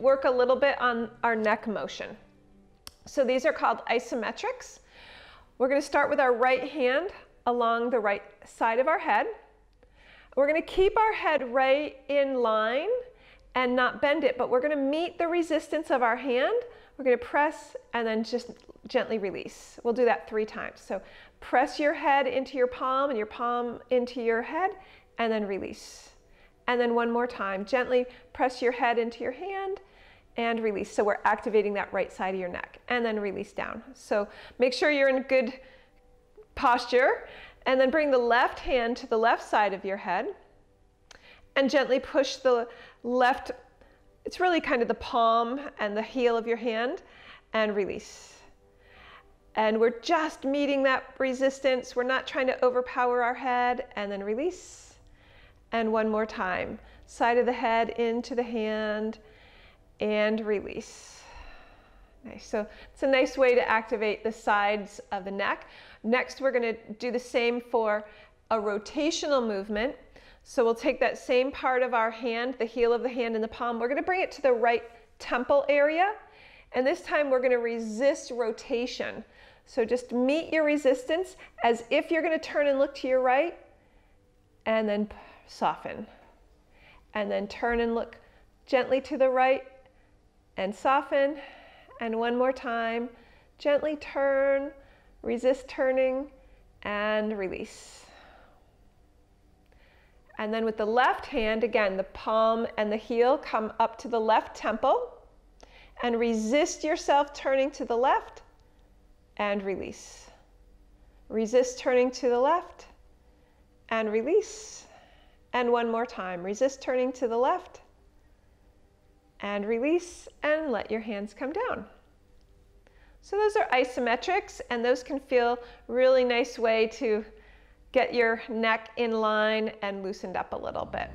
work a little bit on our neck motion. So these are called isometrics. We're going to start with our right hand along the right side of our head. We're going to keep our head right in line and not bend it, but we're going to meet the resistance of our hand. We're going to press and then just gently release. We'll do that three times. So press your head into your palm and your palm into your head and then release. And then one more time, gently press your head into your hand and release. So we're activating that right side of your neck and then release down. So make sure you're in good posture and then bring the left hand to the left side of your head and gently push the left, it's really kind of the palm and the heel of your hand and release. And we're just meeting that resistance. We're not trying to overpower our head and then release. And one more time, side of the head into the hand and release. Nice. So it's a nice way to activate the sides of the neck. Next, we're going to do the same for a rotational movement. So we'll take that same part of our hand, the heel of the hand and the palm, we're going to bring it to the right temple area. And this time we're going to resist rotation. So just meet your resistance as if you're going to turn and look to your right and then soften. And then turn and look gently to the right and soften. And one more time, gently turn, resist turning, and release. And then with the left hand, again, the palm and the heel come up to the left temple and resist yourself turning to the left and release. Resist turning to the left and release. And one more time. Resist turning to the left and release and let your hands come down. So those are isometrics and those can feel really nice way to get your neck in line and loosened up a little bit.